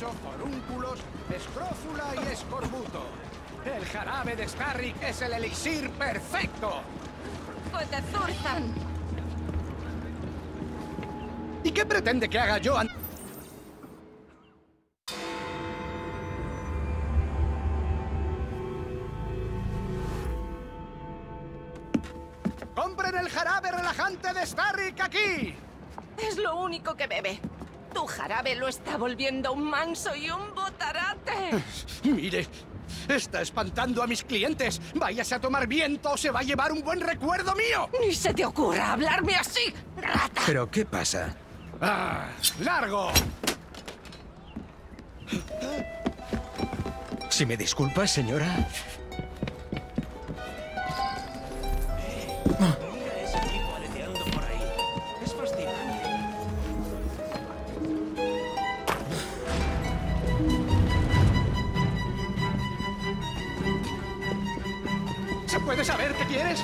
pienso, forúnculos, escrófula y escorbuto. El jarabe de Starrick es el elixir perfecto. Pues. ¿Y qué pretende que haga yo ante... ¡Compren el jarabe relajante de Starrick aquí! Es lo único que bebe. Tu jarabe lo está volviendo un manso y un botarate. Mire, está espantando a mis clientes. Váyase a tomar viento o se va a llevar un buen recuerdo mío. Ni se te ocurra hablarme así, rata. ¿Pero qué pasa? ¡Ah! ¡Largo! Si me disculpa, señora. ¿Se puede saber qué quieres?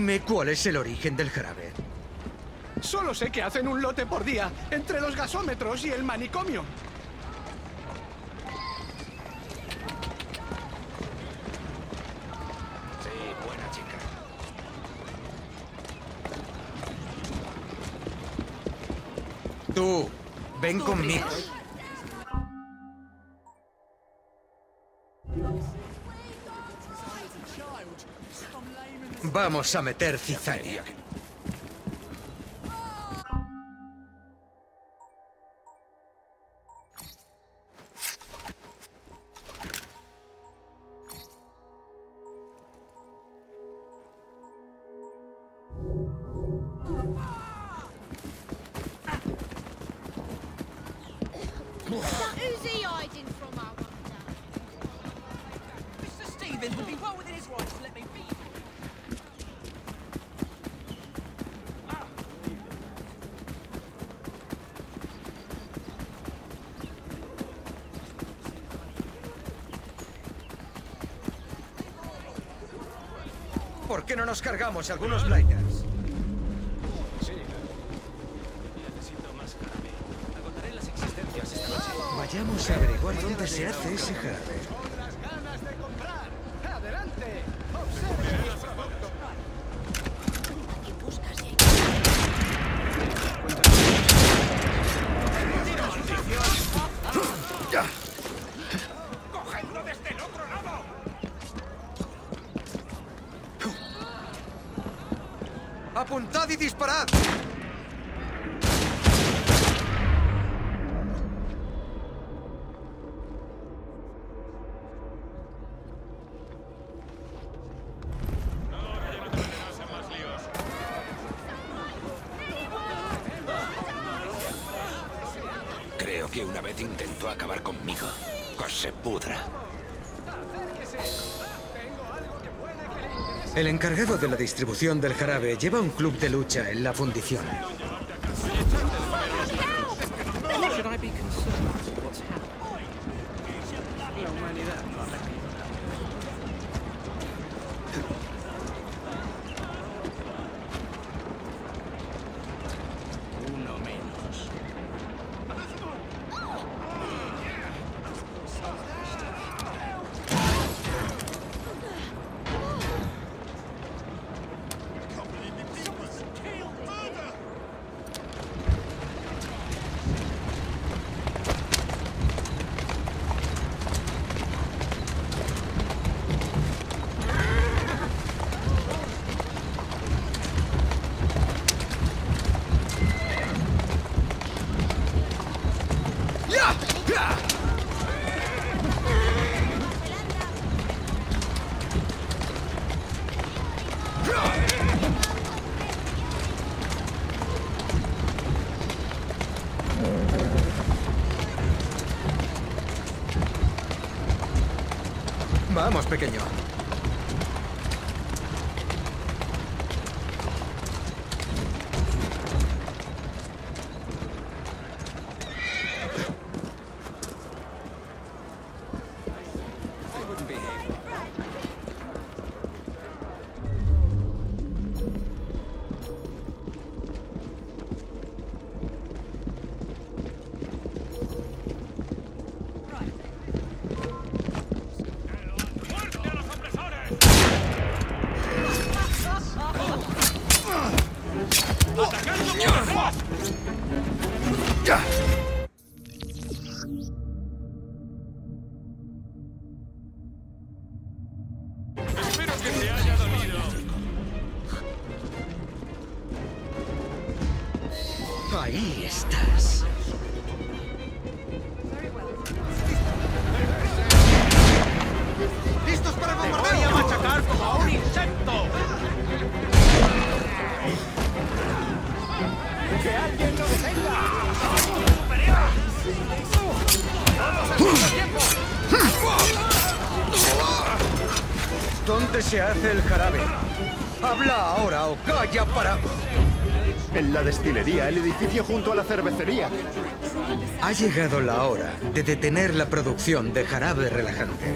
Dime cuál es el origen del jarabe. Solo sé que hacen un lote por día entre los gasómetros y el manicomio. Sí, buena chica. Tú, ven conmigo. Vamos a meter cizaña. Nos cargamos algunos blighters? Necesito más jarabe. Agotaré las existencias esta noche. Vayamos a averiguar dónde se hace ese jarabe. Distribución del jarabe lleva un club de lucha en la fundición. 给你了。Se hace el jarabe. Habla ahora o calla para... En la destilería, el edificio junto a la cervecería. Ha llegado la hora de detener la producción de jarabe relajante.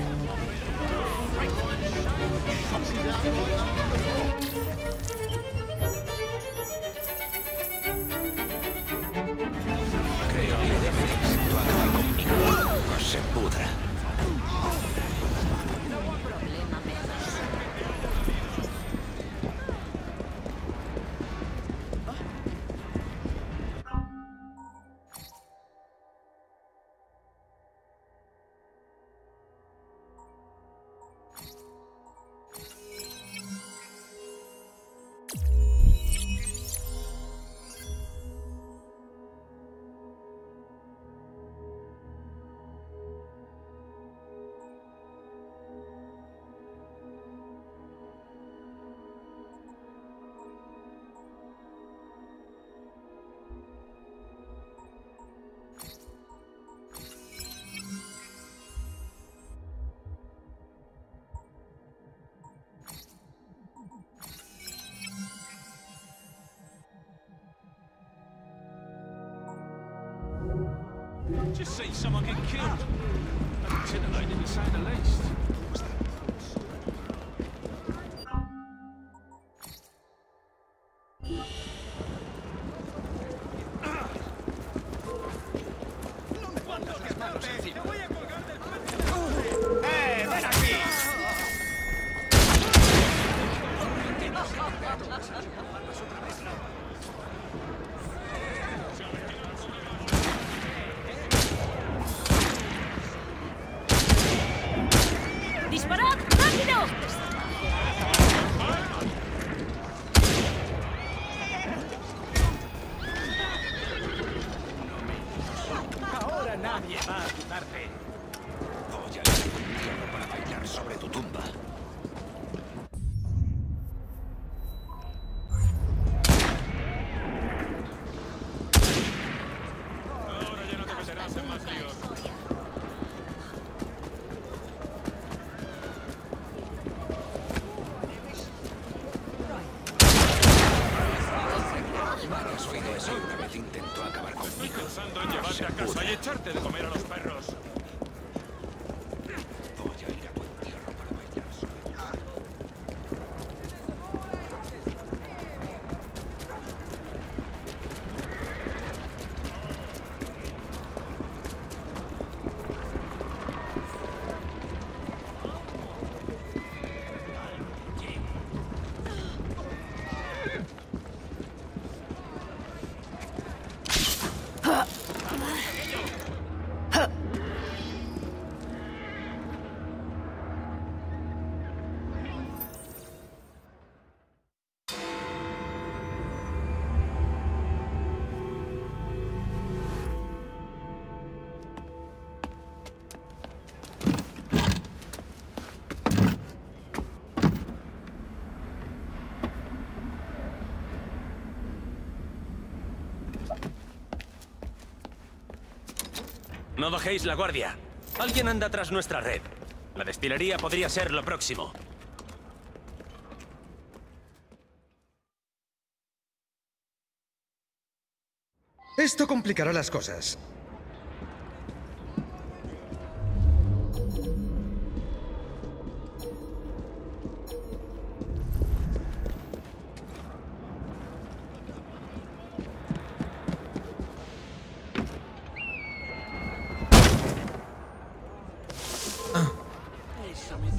Пора! Как идем? No bajéis la guardia. Alguien anda tras nuestra red. La destilería podría ser lo próximo. Esto complicará las cosas.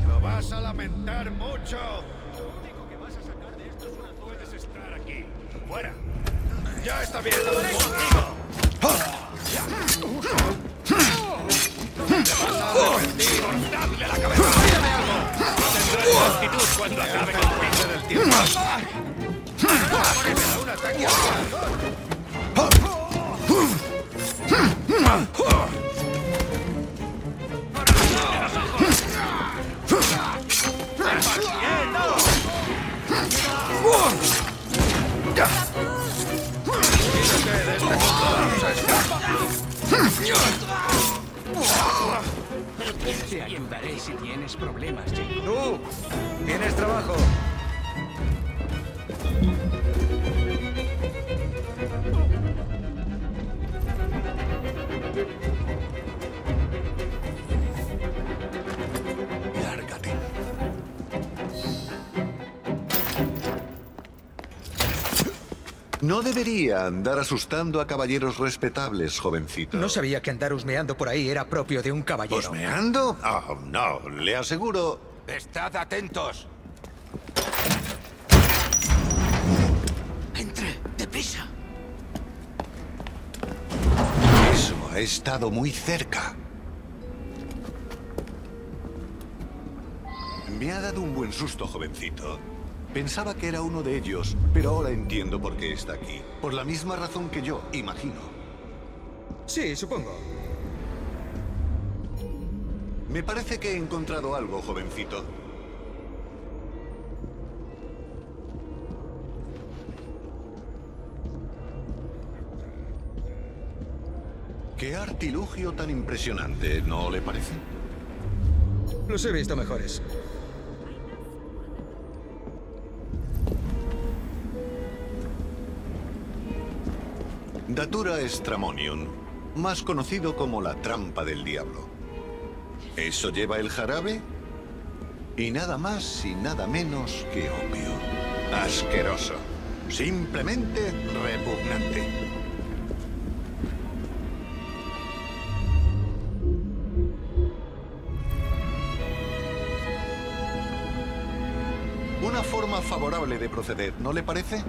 Lo vas a lamentar mucho. Lo único que vas a sacar de esto es una... Puedes estar aquí. Fuera. Ya está bien. Contigo. La cabeza. Cuando acabe contigo del tiempo. Ayudaré si tienes problemas, Jake. ¡Tú! ¡Tienes trabajo! Debería andar asustando a caballeros respetables, jovencito. No sabía que andar husmeando por ahí era propio de un caballero. ¿Husmeando? Oh, no, le aseguro. Estad atentos. Entre, deprisa. Eso ha estado muy cerca. Me ha dado un buen susto, jovencito. Pensaba que era uno de ellos, pero ahora entiendo por qué está aquí. Por la misma razón que yo, imagino. Sí, supongo. Me parece que he encontrado algo, jovencito. Qué artilugio tan impresionante, ¿no le parece? Los he visto mejores. Datura Stramonium, más conocido como la trampa del diablo. ¿Eso lleva el jarabe? Y nada más y nada menos que opio. Asqueroso. Simplemente repugnante. Una forma favorable de proceder, ¿no le parece?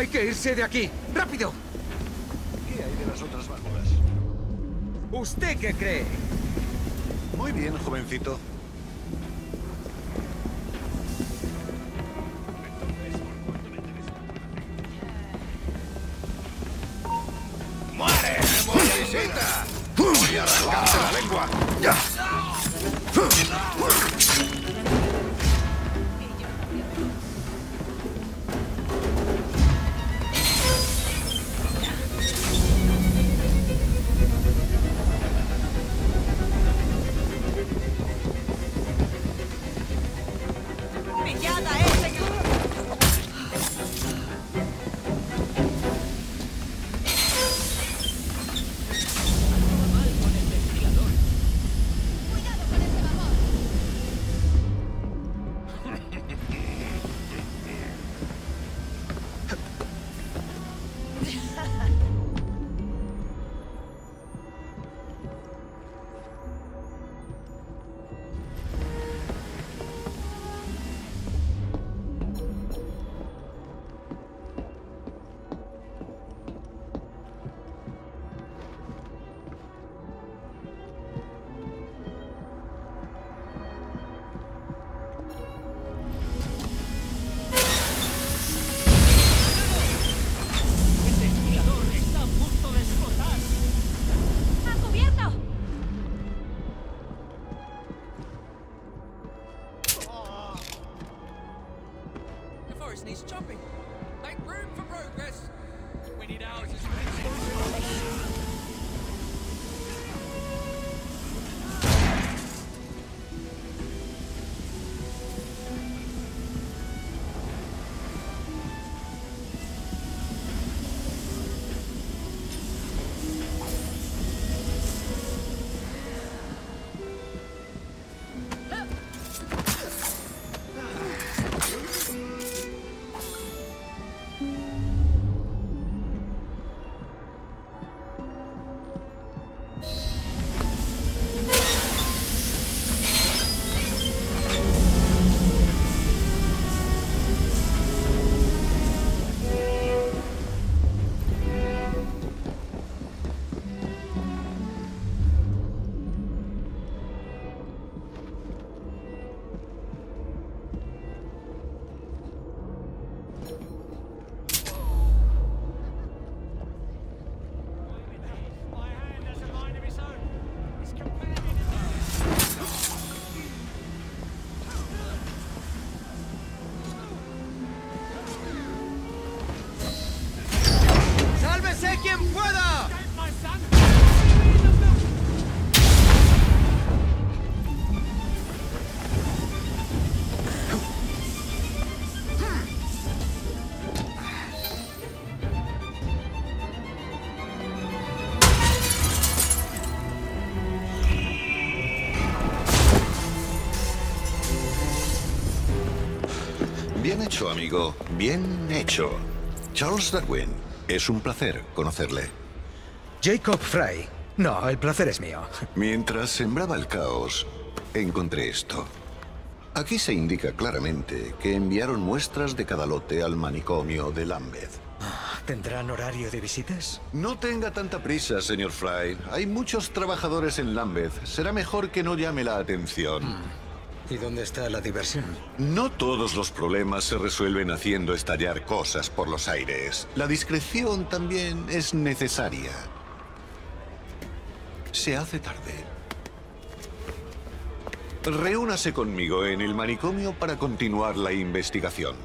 ¡Hay que irse de aquí! ¡Rápido! ¿Qué hay de las otras válvulas? ¿Usted qué cree? Muy bien, jovencito. Hecho, amigo. Bien hecho. Charles Darwin, es un placer conocerle. Jacob Fry. No, el placer es mío. Mientras sembraba el caos, encontré esto. Aquí se indica claramente que enviaron muestras de cada lote al manicomio de Lambeth. ¿Tendrán horario de visitas? No tenga tanta prisa, señor Fry. Hay muchos trabajadores en Lambeth. Será mejor que no llame la atención. ¿Y dónde está la diversión? No todos los problemas se resuelven haciendo estallar cosas por los aires. La discreción también es necesaria. Se hace tarde. Reúnase conmigo en el manicomio para continuar la investigación.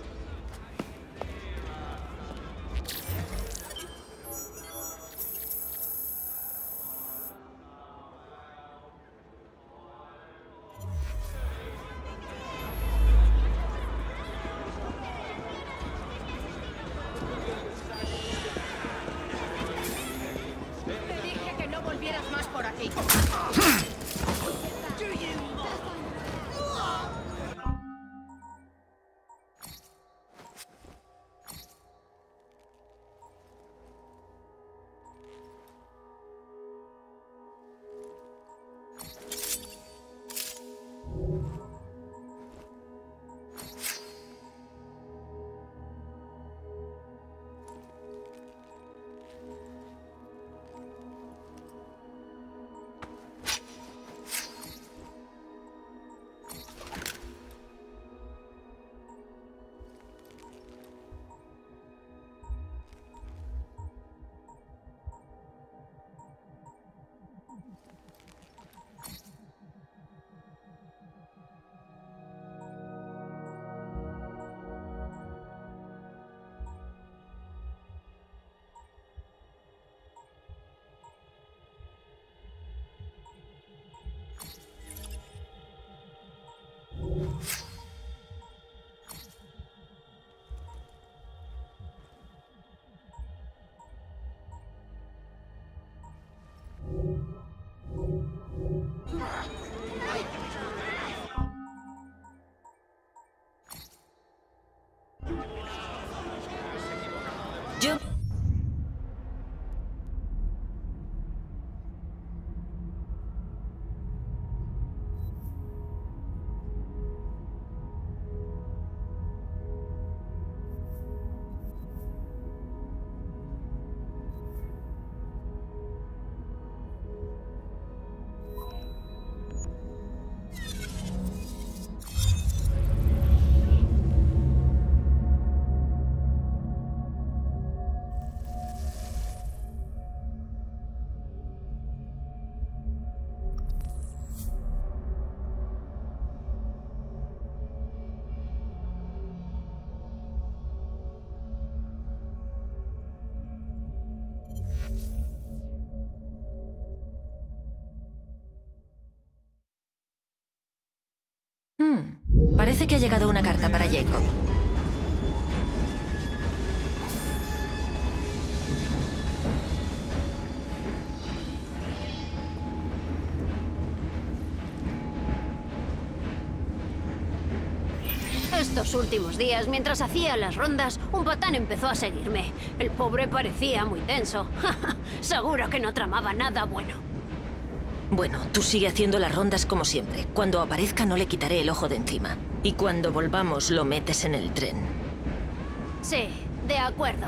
Parece que ha llegado una carta para Jacob. Estos últimos días, mientras hacía las rondas, un patán empezó a seguirme. El pobre parecía muy tenso. Seguro que no tramaba nada bueno. Bueno, tú sigue haciendo las rondas como siempre. Cuando aparezca no le quitaré el ojo de encima. Y cuando volvamos lo metes en el tren. Sí, de acuerdo.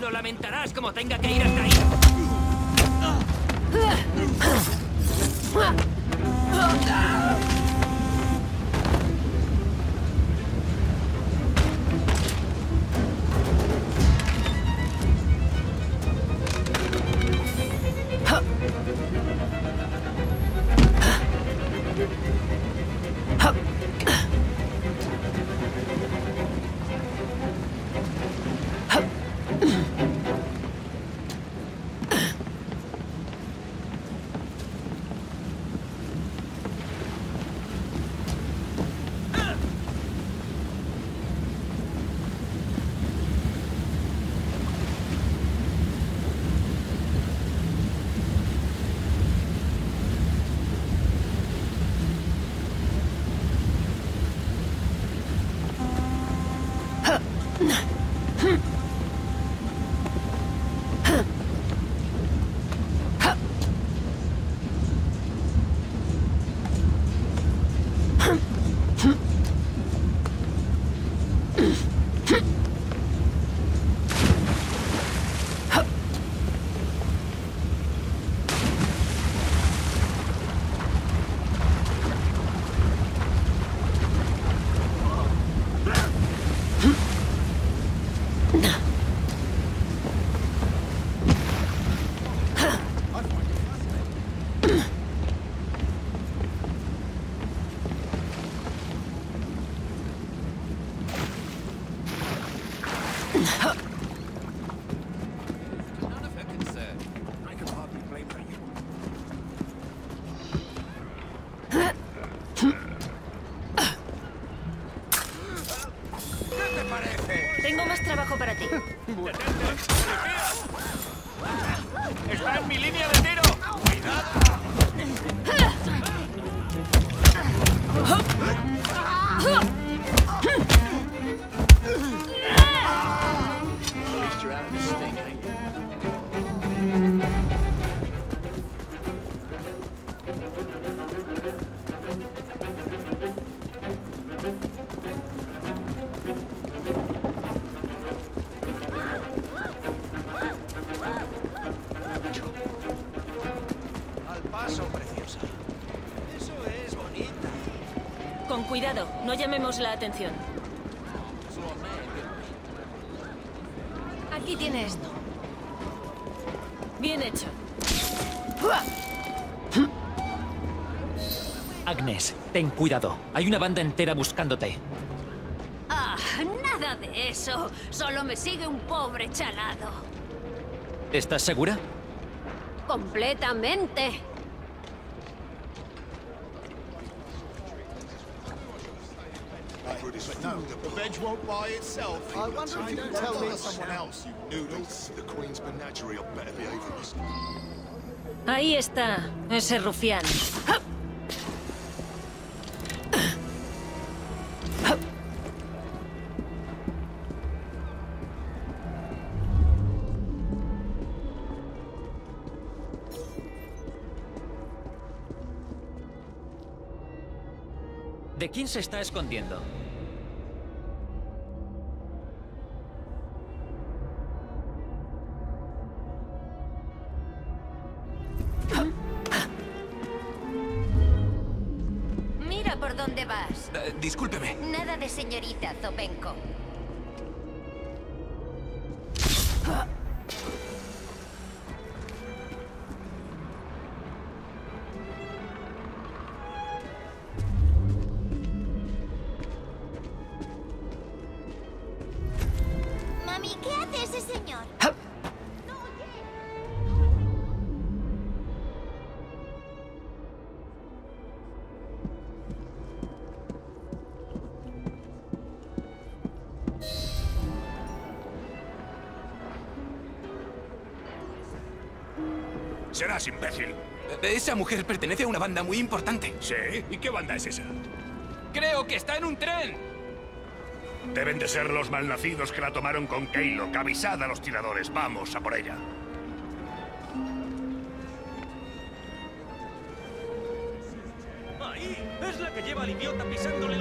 Lo lamentarás como tenga que ir hasta ahí. Hmph! No llamemos la atención. Aquí tiene esto. Bien hecho. Agnes, ten cuidado. Hay una banda entera buscándote. Ah, nada de eso. Solo me sigue un pobre chalado. ¿Estás segura? Completamente. No, the revenge won't buy itself. I wonder if you can tell me someone else, you noodles. The Queen's menagerie are better behaviours. Ahí está, ese rufián. ¿De quién se está escondiendo? Imbécil. Esa mujer pertenece a una banda muy importante. ¿Sí? ¿Y qué banda es esa? Creo que está en un tren. Deben de ser los malnacidos que la tomaron con Keylok. Avisad a los tiradores. Vamos a por ella. ¡Ahí! ¡Es la que lleva al idiota pisándole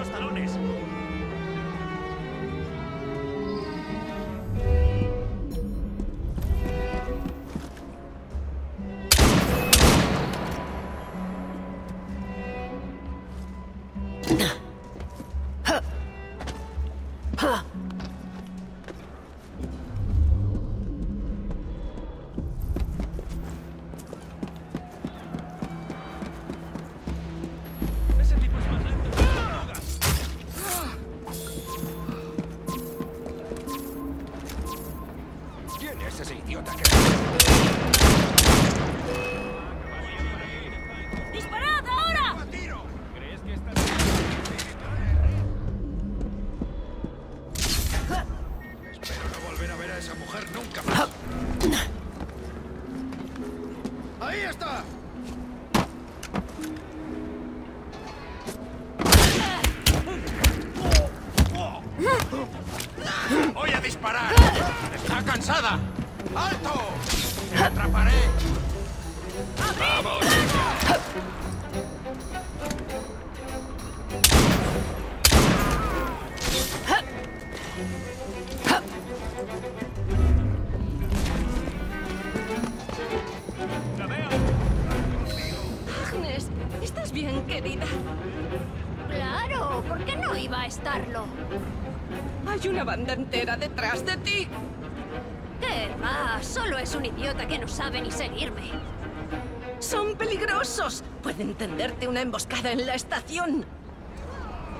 detrás de ti. ¿Qué va? Solo es un idiota que no sabe ni seguirme. Son peligrosos. Pueden tenderte una emboscada en la estación.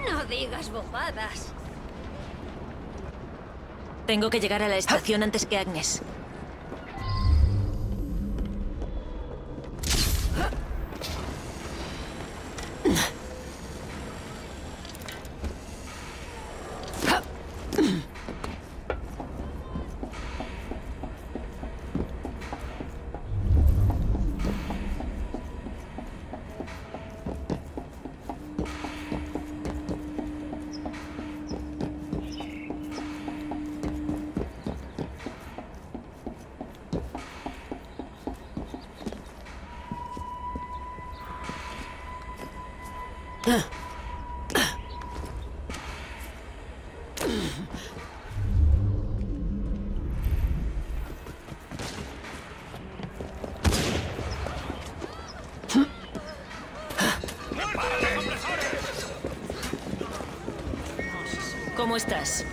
No digas bobadas. Tengo que llegar a la estación antes que Agnes. ¿Cómo estás?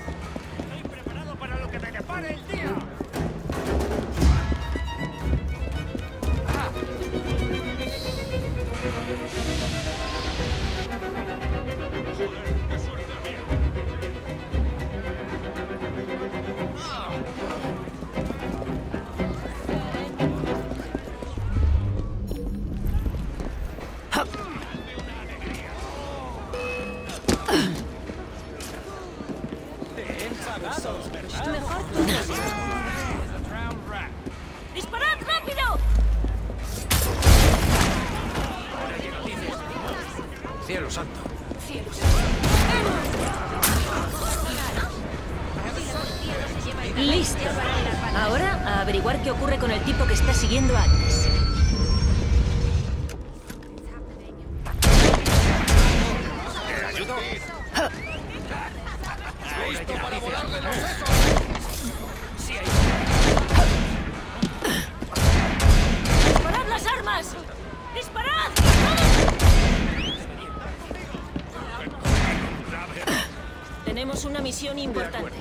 Misión importante.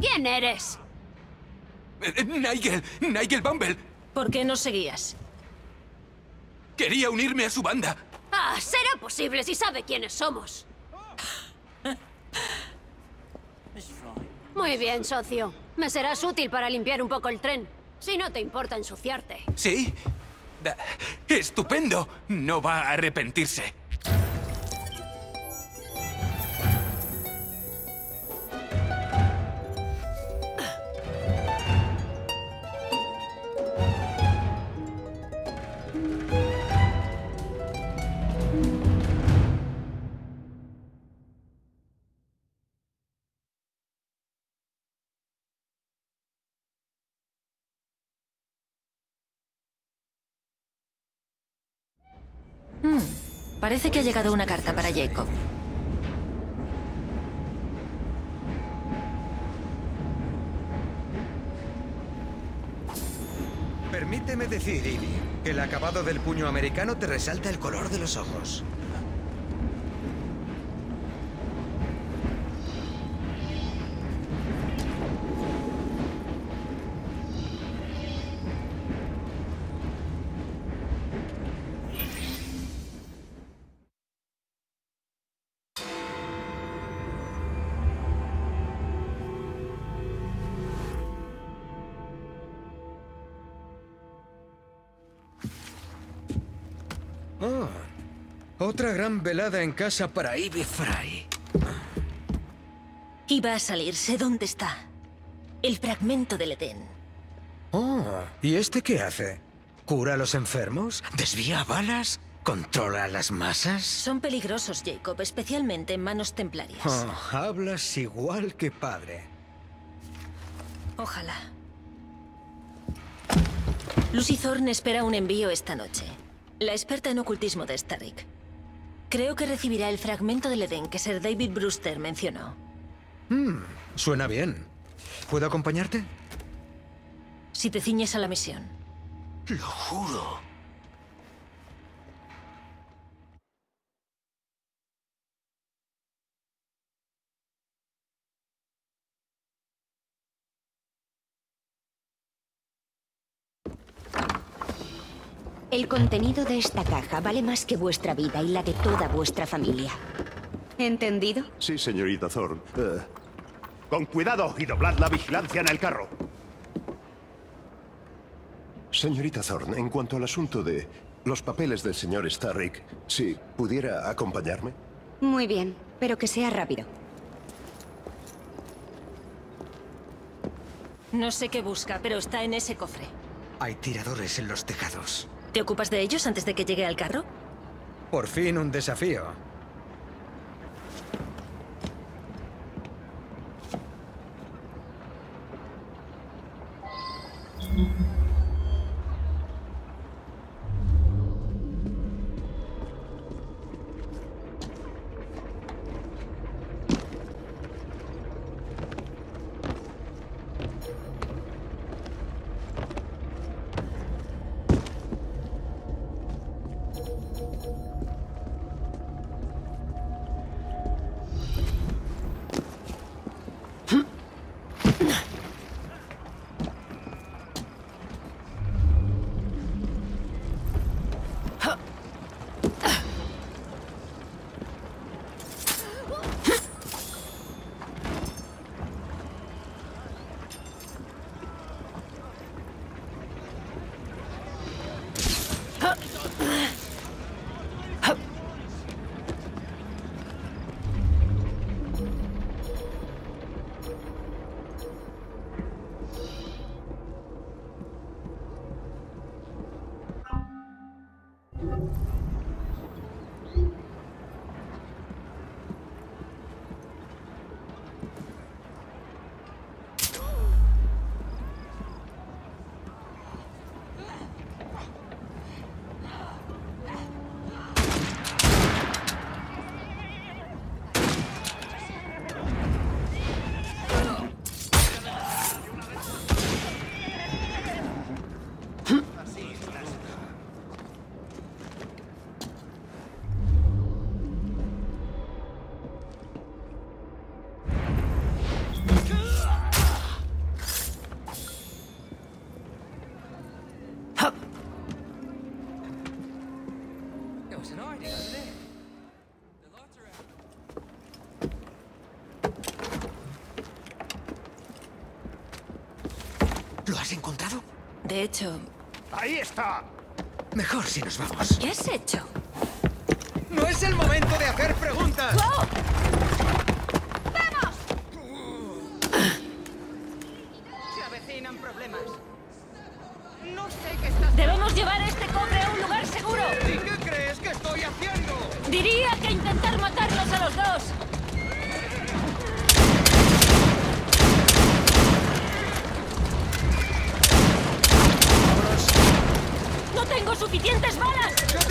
¿Quién eres? Eh, Nigel, Nigel Bumble. ¿Por qué nos seguías? Quería unirme a su banda. Ah, será posible si sabe quiénes somos. Muy bien, socio. Me serás útil para limpiar un poco el tren. Si no te importa ensuciarte. ¿Sí? Estupendo. No va a arrepentirse. Hmm, Parece que ha llegado una carta para Jacob. Permíteme decir, Ivy, que el acabado del puño americano te resalta el color de los ojos. Otra gran velada en casa para Ivy Fry. Iba a salir, sé dónde está. El fragmento del Edén. Oh, ¿y este qué hace? ¿Cura a los enfermos? ¿Desvía balas? ¿Controla las masas? Son peligrosos, Jacob, especialmente en manos templarias. Oh, hablas igual que padre. Ojalá. Lucy Thorne espera un envío esta noche. La experta en ocultismo de Starrick. Creo que recibirá el fragmento del Edén que Sir David Brewster mencionó. Hmm, suena bien. ¿Puedo acompañarte? Si te ciñes a la misión. Lo juro. El contenido de esta caja vale más que vuestra vida y la de toda vuestra familia. ¿Entendido? Sí, señorita Thorne. Eh, con cuidado y doblad la vigilancia en el carro. Señorita Thorne, en cuanto al asunto de los papeles del señor Starrick, si pudiera acompañarme. Muy bien, pero que sea rápido. No sé qué busca, pero está en ese cofre. Hay tiradores en los tejados. ¿Te ocupas de ellos antes de que llegue al carro? Por fin un desafío. De hecho... ¡Ahí está! Mejor si nos vamos. ¿Qué has hecho? ¡No es el momento de hacer preguntas! ¡Oh! ¡Suficientes balas!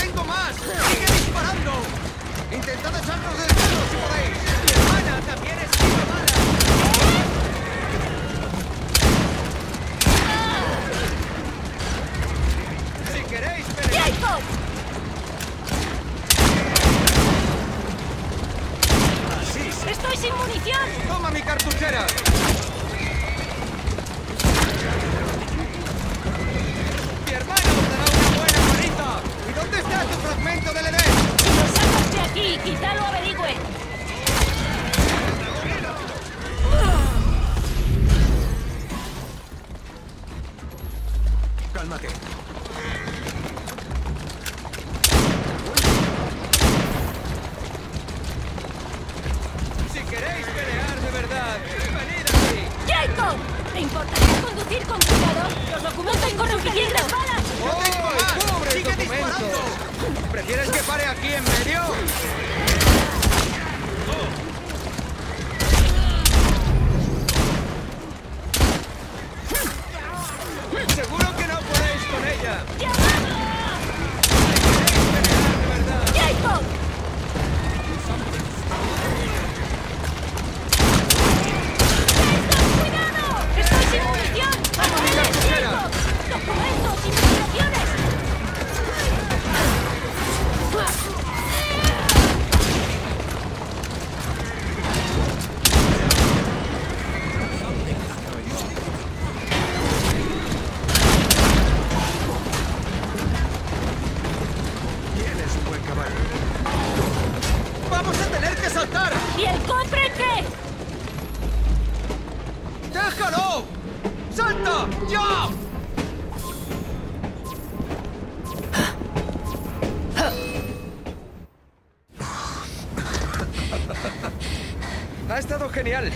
genial.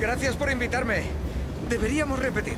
Gracias por invitarme. Deberíamos repetir.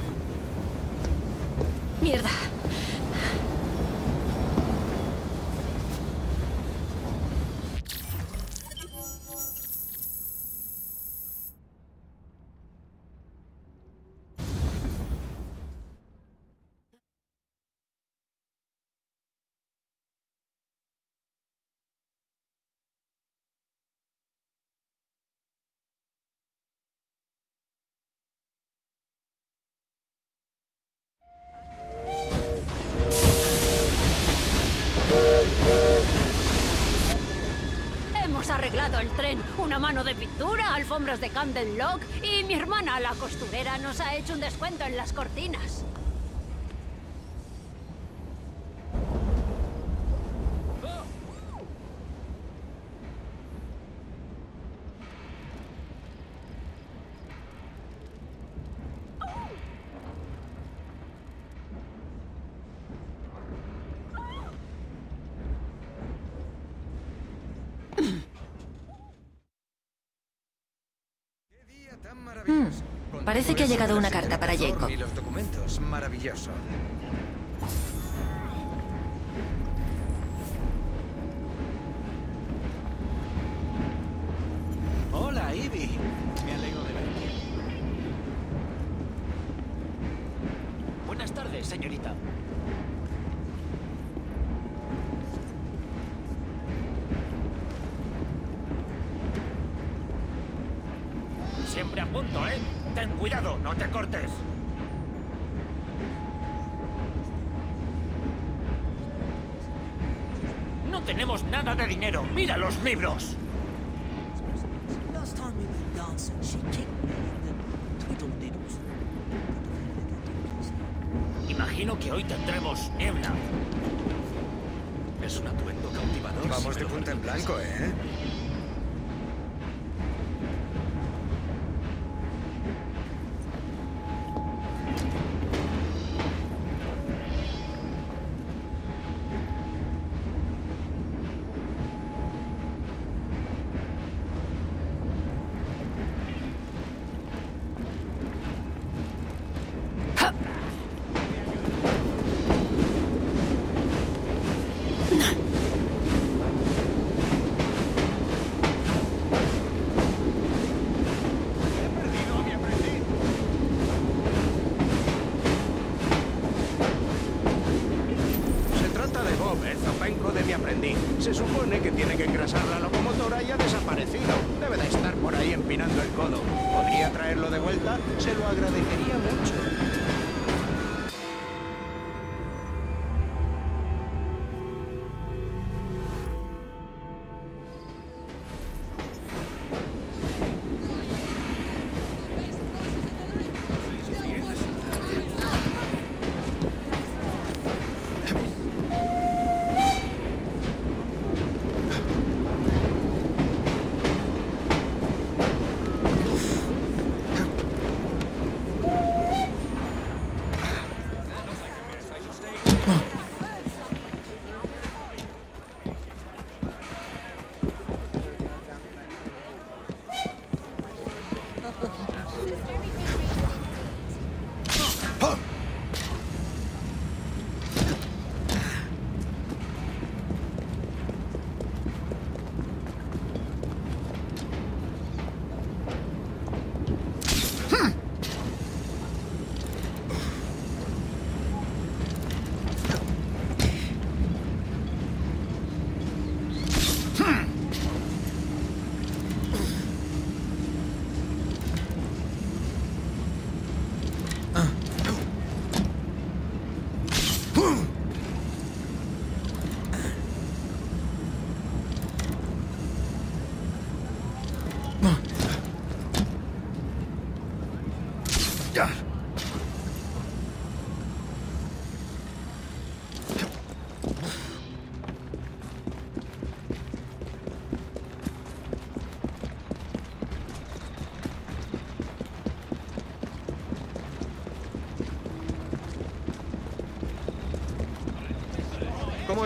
de Camden Lock y mi hermana, la costurera, nos ha hecho un descuento en las cortinas. que ha llegado una carta para Jacob. Y los documentos, maravilloso. Hola, Ivy. Me alegro de verte. Buenas tardes, señorita. No te cortes. No tenemos nada de dinero. Mira los libros.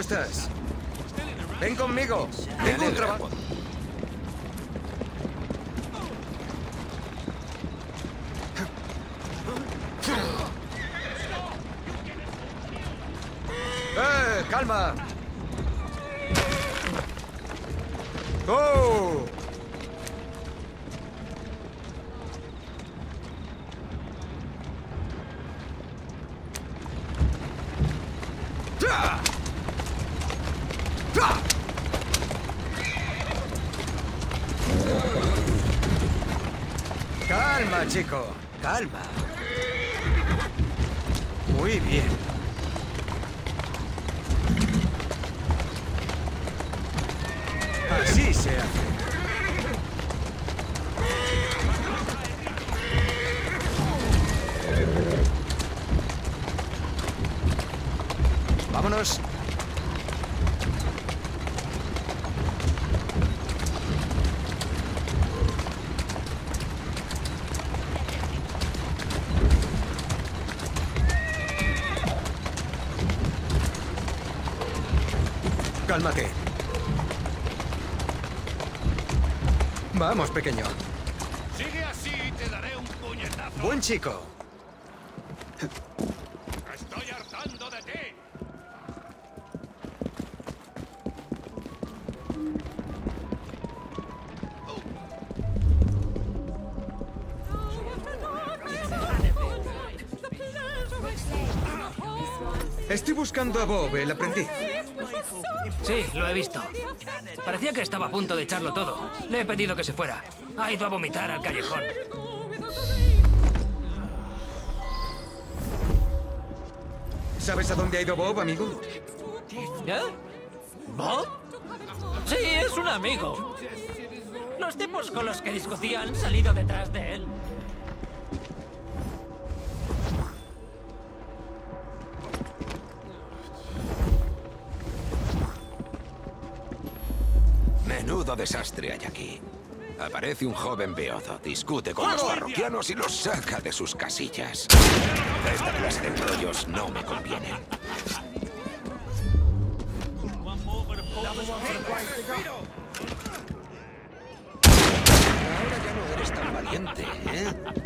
estás? Ven conmigo. Tengo un trabajo. Vámonos. Cálmate. Vamos, pequeño. Sigue así y te daré un puñetazo. Buen chico. buscando a Bob, el aprendiz. Sí, lo he visto. Parecía que estaba a punto de echarlo todo. Le he pedido que se fuera. Ha ido a vomitar al callejón. ¿Sabes a dónde ha ido Bob, amigo? ¿Eh? ¿Bob? Sí, es un amigo. Los tipos con los que discutía han salido detrás de él. Desastre hay aquí. Aparece un joven beozo, discute con los parroquianos y los saca de sus casillas. Esta clase de rollos no me convienen. Ahora ya no eres tan valiente, ¿eh?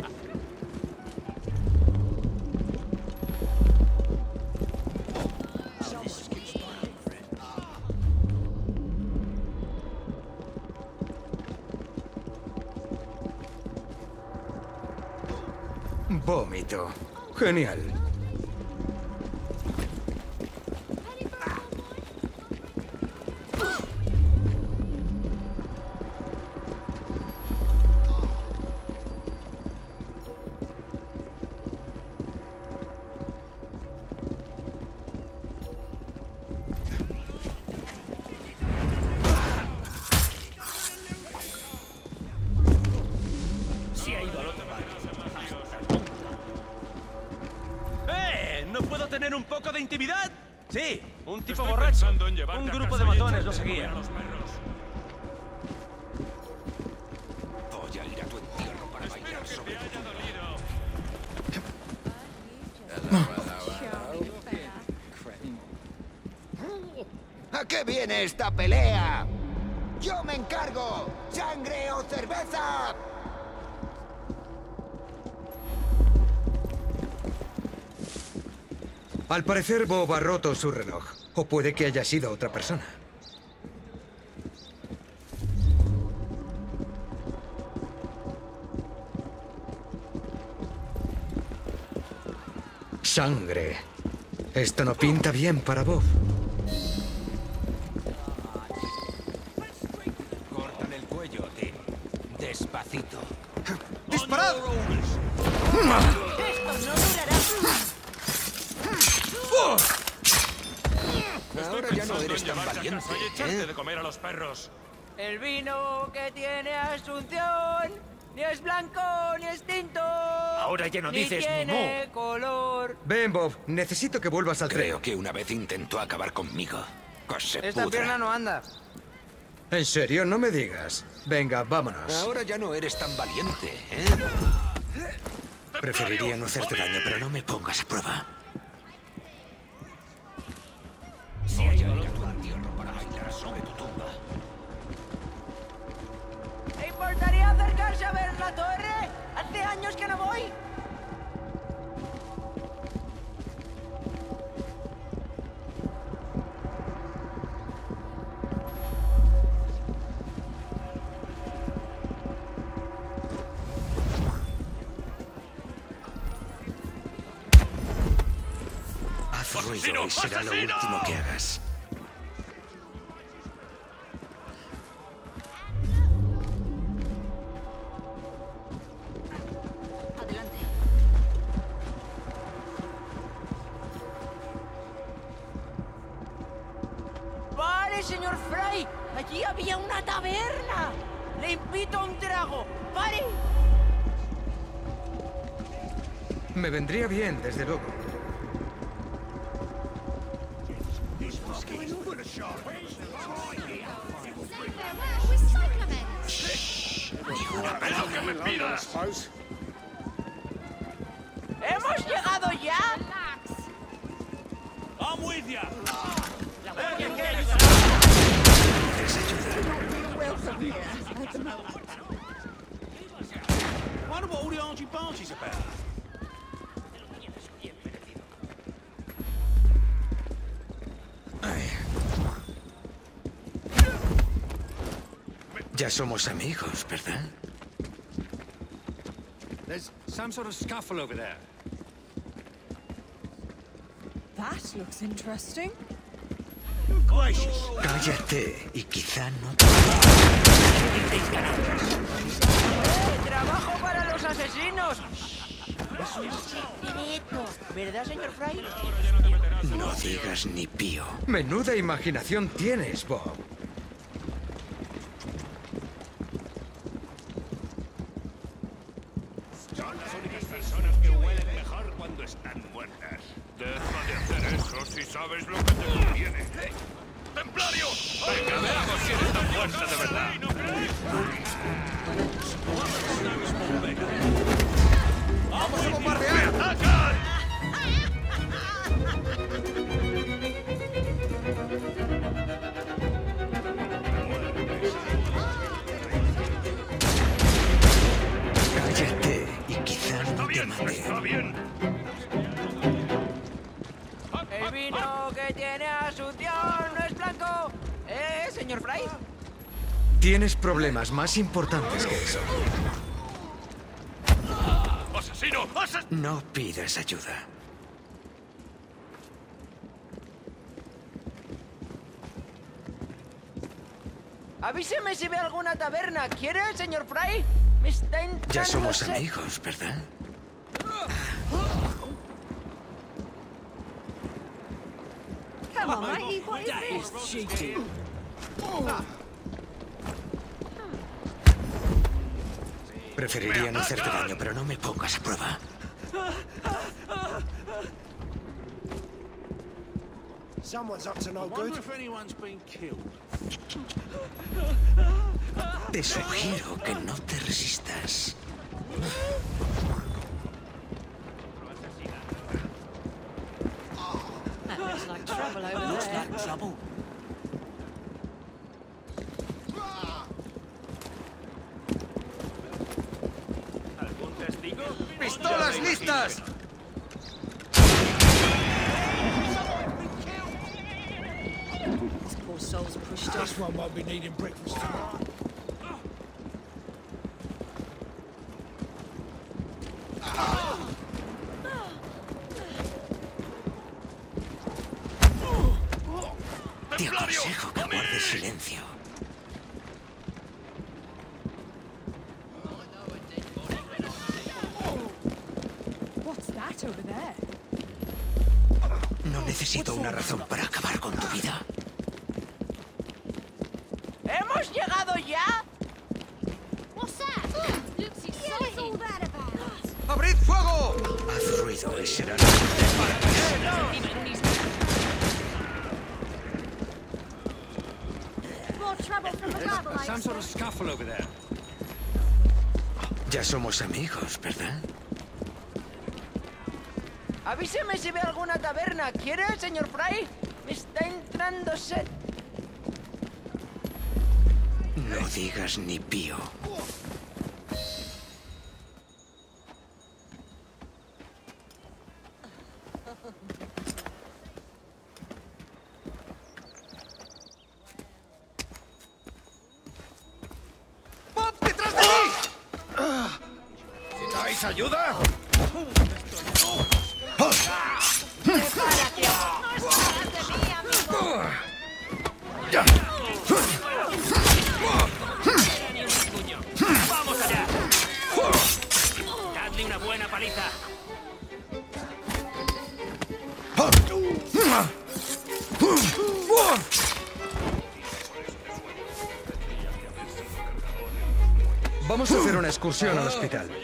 Genial. Intimidad? Sí, un tipo borracho. Un grupo de matones lo seguía. Voy a ir a tu entierro para bailar sobre tu tumba. ¿A qué viene esta pelea? Al parecer Bob ha roto su reloj. O puede que haya sido otra persona. Sangre. Esto no pinta bien para Bob. Ahora ya no ni dices ni tiene color. Ven, Bob. Necesito que vuelvas al tren. Creo que una vez intentó acabar conmigo. Se Esta pudra. pierna no anda. En serio, no me digas. Venga, vámonos. Ahora ya no eres tan valiente, ¿eh? Preferiría no hacerte daño, pero no me pongas a prueba. Voy a ir tu entierro para bailar sobre tu tumba. ¿Te importaría acercarse a ver la torre? Hace años que no voy. Ruido y será lo último que hagas. Adelante. Vale, señor Fry. Allí había una taberna. Le invito a un trago. Vale. Me vendría bien, desde luego. Somos amigos, ¿verdad? There's some sort of scuffle over there. That looks interesting. Cállate y quizá no... ¡Eh, ¡Trabajo para los asesinos! Es un secreto. ¿Verdad, señor Fry? No digas ni pío. Menuda imaginación tienes, Bob. Está bien. El vino que tiene asunción no es blanco. ¿Eh, señor Fry? Tienes problemas más importantes que eso. ¡Asesino! ¡Asesino! No pidas ayuda. Avíseme si ve alguna taberna. ¿Quiere, señor Fry? Me está entrando Ya somos amigos, ¿verdad? Come on, matey, what is That this? is cheating. Preferiría no hacerte daño, pero no me pongas a prueba. Someone's up to no good. if anyone's been killed. Te sugiero que no te resistas. Trouble over Looks there. like trouble. ¡Pistolas listas! This poor soul's pushed This off. one won't be needing breakfast Te aconsejo que guardes silencio. What's that over there? No necesito una razón para acabar con tu vida. ¿Hemos llegado ya? ¡Abrid fuego! Haz ruido y será More trouble from the lab, I Some sort of scuffle over there. Ya somos amigos, ¿verdad? Avíseme si ve alguna taberna. ¿Quiere, señor Fry? Me está entrando sed. No digas ni pío. Al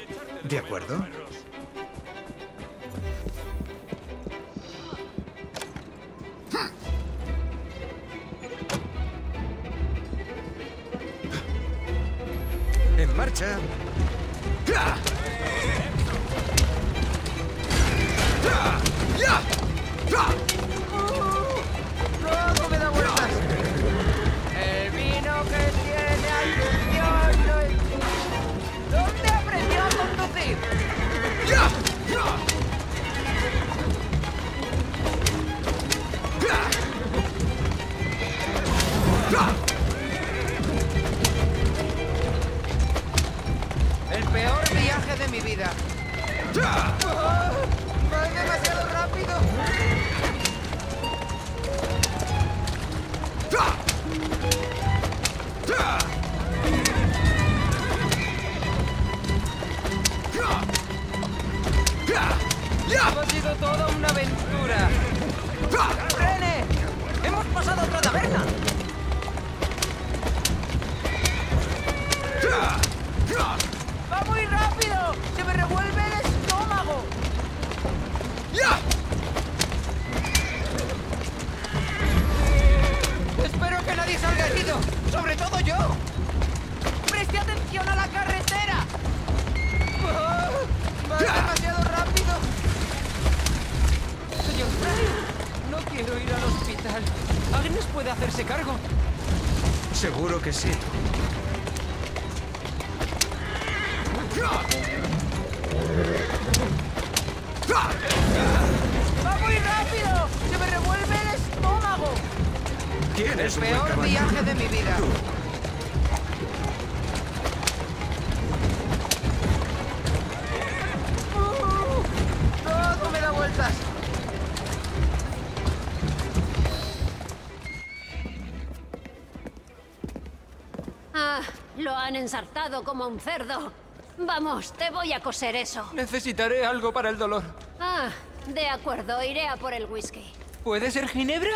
ensartado como un cerdo. Vamos, te voy a coser eso. Necesitaré algo para el dolor. Ah, de acuerdo, iré a por el whisky. ¿Puede ser ginebra?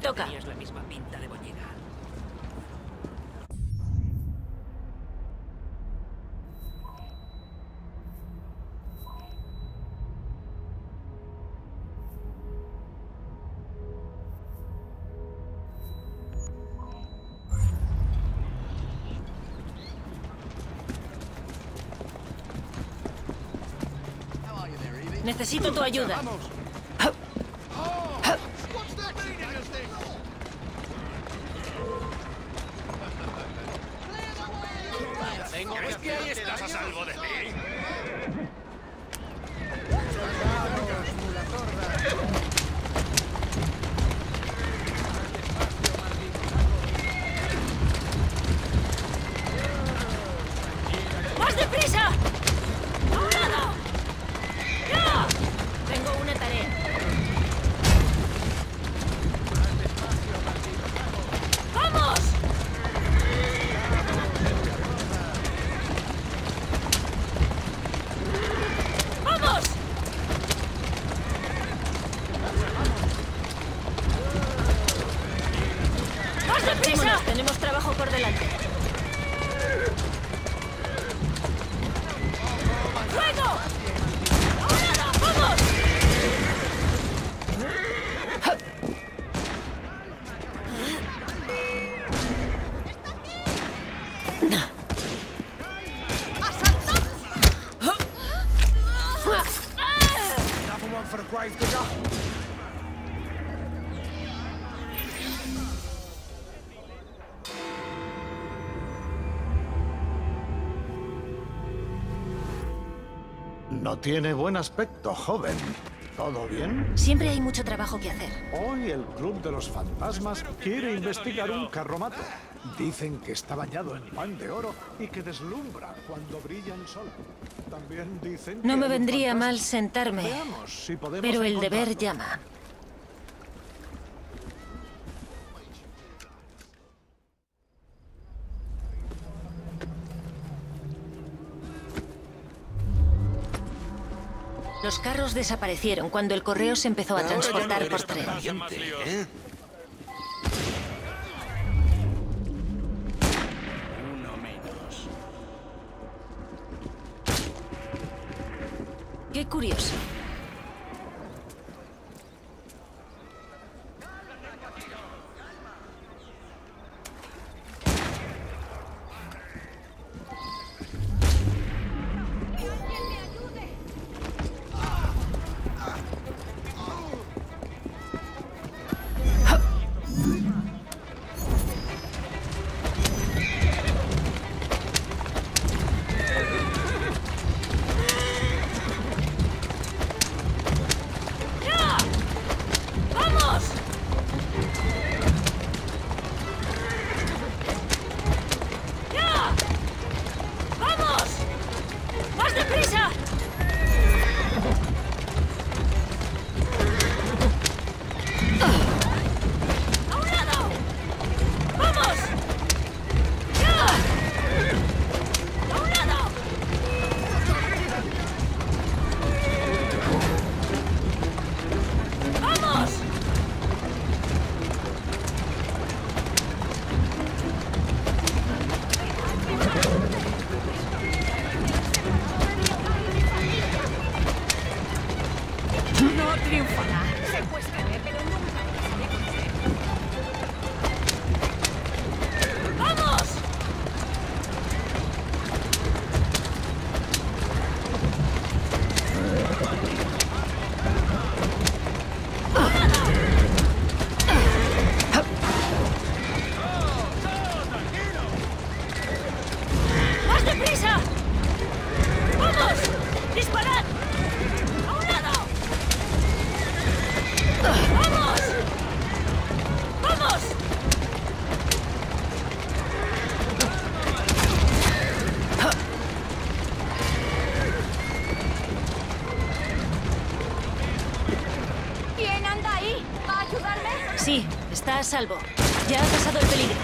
Me toca. tenías la misma pinta de boñiga. Necesito tu ayuda. ¿Crees tiene buen aspecto, joven. ¿Todo bien? Siempre hay mucho trabajo que hacer. Hoy el Club de los Fantasmas quiere investigar un carromato. Dicen que está bañado en pan de oro y que deslumbra cuando brilla el sol. También dicen que No me vendría mal sentarme, Veamos si podemos pero el deber llama. Los carros desaparecieron cuando el correo se empezó a transportar por tren. ¿eh? Uno menos. Qué curioso. Sí, está a salvo. Ya ha pasado el peligro.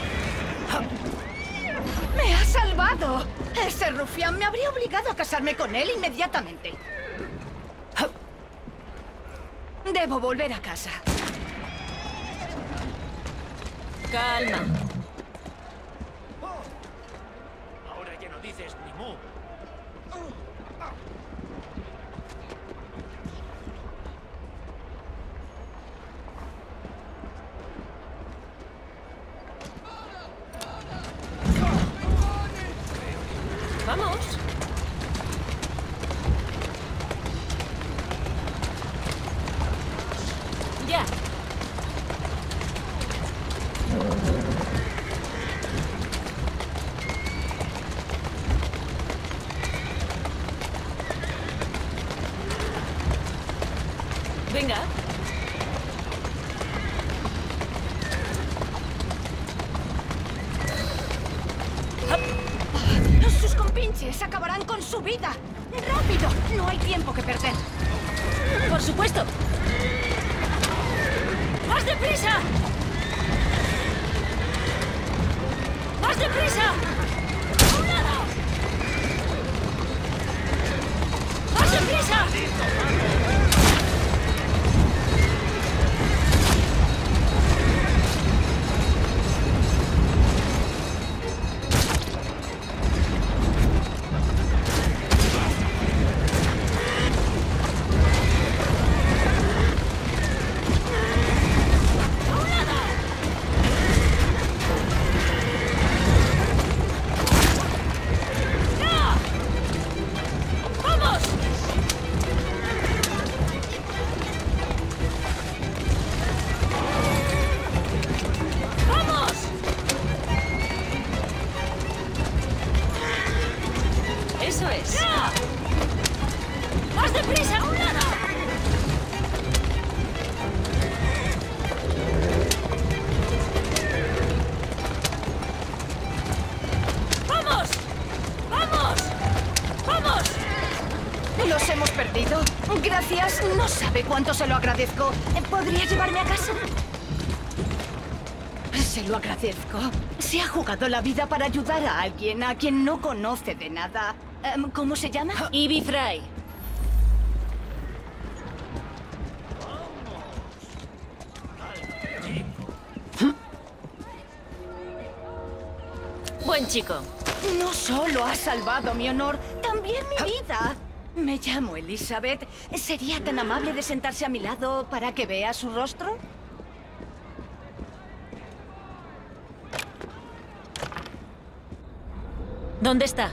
¡Me ha salvado! Ese rufián me habría obligado a casarme con él inmediatamente. Debo volver a casa. Calma. Cuánto se lo agradezco. ¿Podría llevarme a casa? Se lo agradezco. Se ha jugado la vida para ayudar a alguien a quien no conoce de nada. Em, ¿Cómo se llama? Ivy Fry. Buen chico. No solo ha salvado mi honor, también mi vida. Me llamo Elizabeth. ¿Sería tan amable de sentarse a mi lado para que vea su rostro? ¿Dónde está?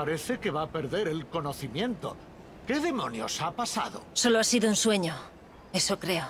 Parece que va a perder el conocimiento. ¿Qué demonios ha pasado? Solo ha sido un sueño. Eso creo.